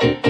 Thank you.